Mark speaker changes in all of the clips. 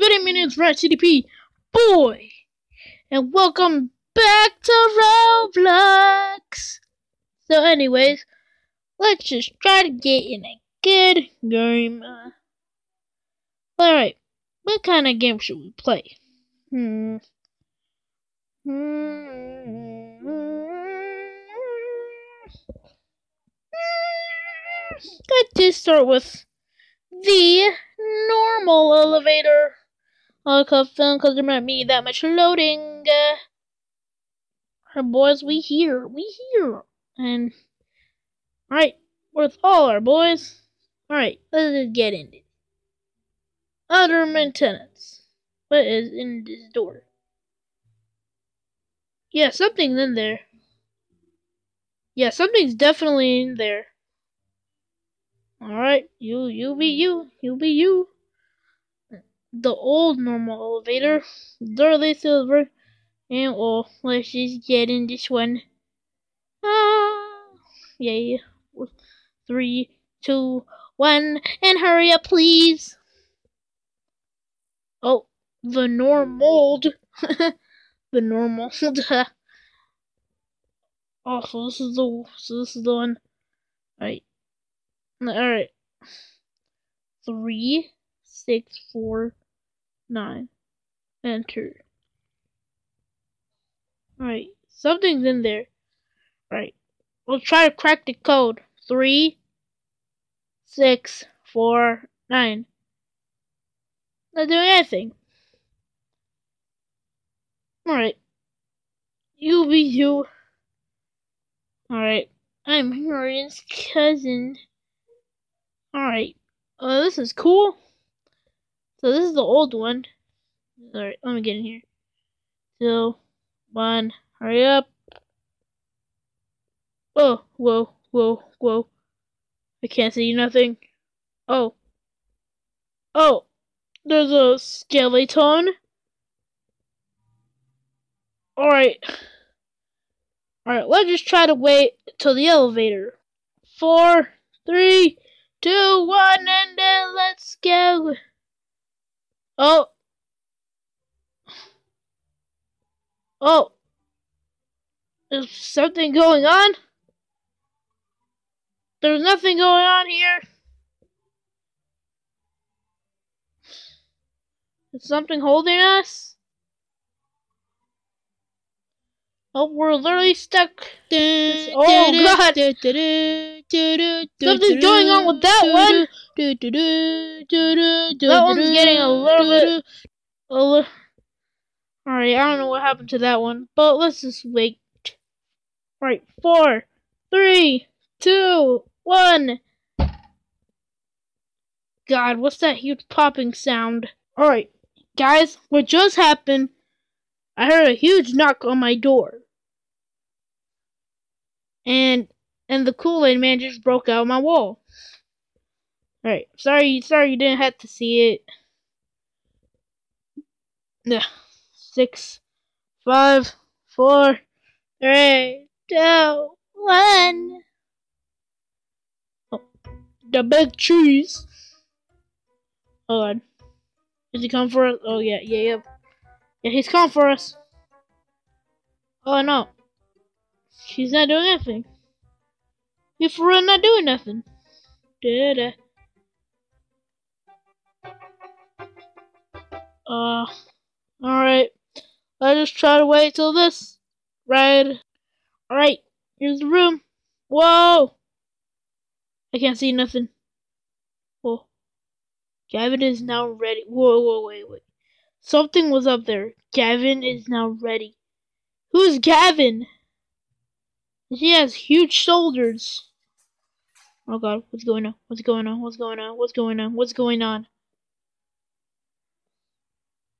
Speaker 1: everybody, my name's Rat CDP Boy, and welcome back to Roblox. So, anyways, let's just try to get in a good game. Uh, Alright, what kind of game should we play? Hmm. Hmm. Let's just start with the normal elevator. I'll cut film because there might be that much loading. Our boys, we here, we here, and alright, with all our boys. Alright, let's get into it. Other maintenance. What is in this door? Yeah, something's in there. Yeah, something's definitely in there. Alright, you you be you, you be you. The old normal elevator, Dorley Silver, and oh, let's just get in this one. Ah, yeah, three, two, one, and hurry up, please. Oh, the normal, the normal. oh, so this is the so this is the one. Right. Alright. Three, six, four, nine. Enter. Alright. Something's in there. Right. We'll try to crack the code. Three, six, four, nine. Not doing anything. Alright. You be you. Alright. I'm Harriet's cousin. Alright. Oh, this is cool. So this is the old one. Alright, let me get in here. Two, one, hurry up. Oh, whoa, whoa, whoa. I can't see nothing. Oh. Oh, there's a skeleton. Alright. Alright, let's just try to wait till the elevator. Four, three, two, one, and then let's go. Oh. Oh. Is something going on? There's nothing going on here. Is something holding us? Oh, we're literally stuck. oh god! Something's going on with that one. That one's getting a little bit. A little, Alright, I don't know what happened to that one, but let's just wait. Right, four, three, two, one. God, what's that huge popping sound? Alright, guys, what just happened? I heard a huge knock on my door. And and the Kool-Aid man just broke out my wall. Alright, sorry sorry you didn't have to see it. Yeah. Six, five, four, three, two, one. Oh, the big trees. Oh god. Is he coming for us? Oh yeah, yeah, yeah. Yeah, he's coming for us. Oh no. She's not doing anything. You for real not doing nothing. Da Uh, alright. I just try to wait till this. Right. Alright, here's the room. Whoa! I can't see nothing. Whoa. Gavin is now ready. Whoa, whoa, wait, wait. Something was up there. Gavin is now ready. Who's Gavin? He has huge shoulders. Oh god, what's going on? What's going on? What's going on? What's going on? What's going on?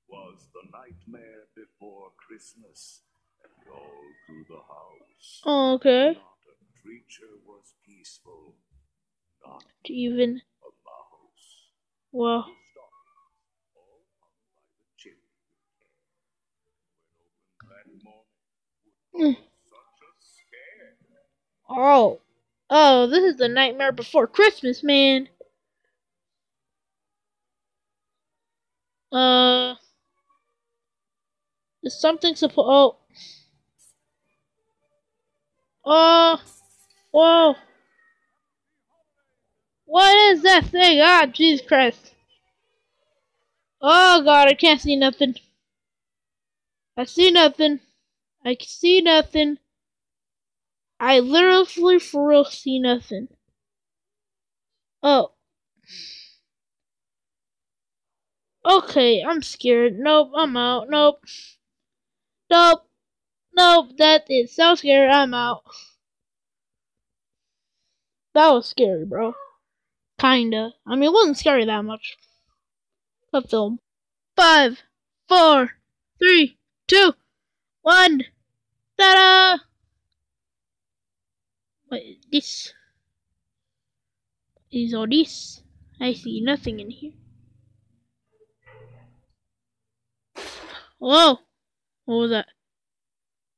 Speaker 2: Was the nightmare before Christmas and all through the house.
Speaker 1: Oh, okay.
Speaker 2: Not a creature was peaceful. Not
Speaker 1: Even.
Speaker 2: a mouse.
Speaker 1: Well.
Speaker 2: The stars, all hung by the chimney. When opened that morning,
Speaker 1: Mm.
Speaker 2: such a scare.
Speaker 1: Oh. Oh, this is the nightmare before Christmas, man. Uh, is something supposed? Oh, oh, whoa! What is that thing? Ah, Jesus Christ! Oh God, I can't see nothing. I see nothing. I see nothing. I literally for real see nothing. Oh. Okay, I'm scared. Nope, I'm out. Nope. Nope. Nope, that is so scary. I'm out. That was scary, bro. Kinda. I mean, it wasn't scary that much. The film. Five, four, three, two, one. Ta-da! What is this? Is all this? I see nothing in here. Whoa! What was that?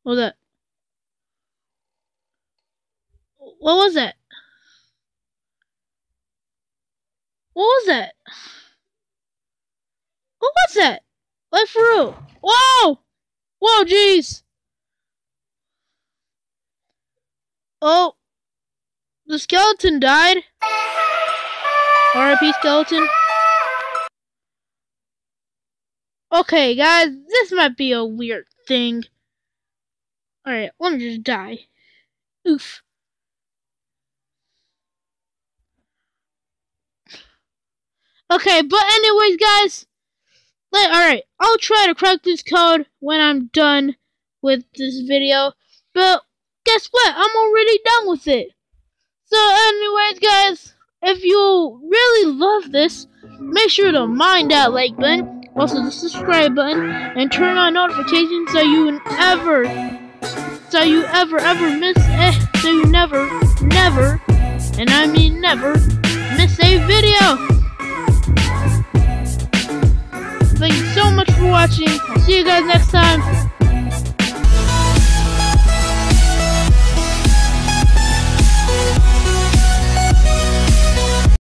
Speaker 1: What was that? What was that? What was that? What was that? Like for real? Whoa! Whoa, jeez! Oh, the skeleton died. R.I.P. skeleton. Okay, guys, this might be a weird thing. Alright, let me just die. Oof. Okay, but anyways, guys, alright, I'll try to crack this code when I'm done with this video, but guess what? I'm already done with it. So anyways, guys, if you really love this, make sure to mind that like button, also the subscribe button, and turn on notifications so you ever, so you ever, ever miss, eh, so you never, never, and I mean never, miss a video. Thank you so much for watching. I'll see you guys next time.